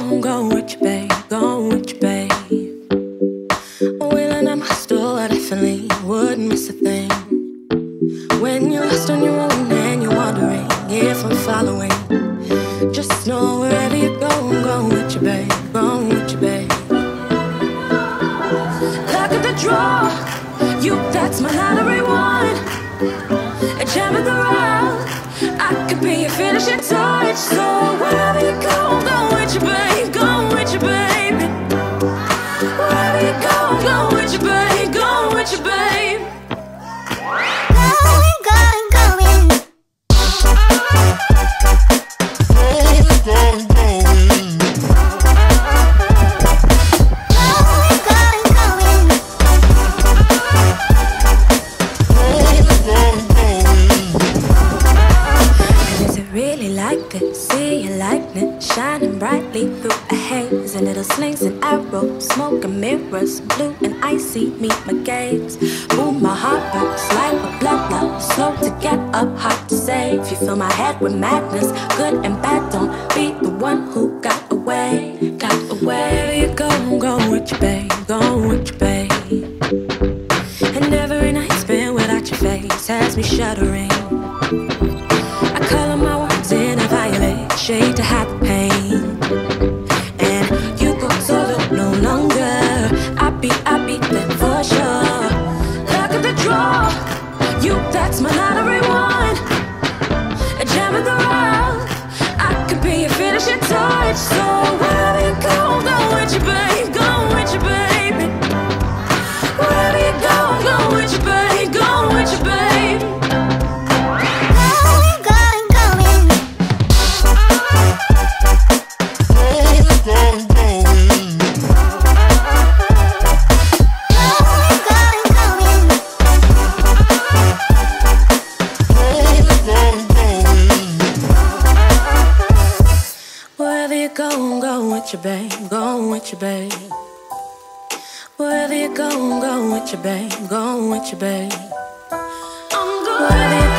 Go, go with your babe, go with your babe. Wheeling at my store, I definitely wouldn't miss a thing. When you're lost on your own and you're wondering if I'm following, just know wherever you're going, go with your babe, go with your babe. Look at the draw, you that's my lottery one. Enchantment the round, I could be a finishing touch. You go, with you, babe. go with you, babe. It like this? See your likeness shining brightly through a haze. And little slings and arrows, smoke and mirrors, blue and icy meet my gaze. Boom, my heart bursts like a blood now. Slow to get up, hard to save. You fill my head with madness, good and bad. Don't be the one who got away, got away. Wherever you go, I'm with you, babe. Going with you, babe. And every night spent without your face has me shuddering. Shade to hide the pain. And you go solo no longer. I be, I be there for sure. Look at the draw. You, that's my lottery you go, going with you, babe. Going with you, babe. Wherever you go, going with you, babe. Going with you, babe. I'm going.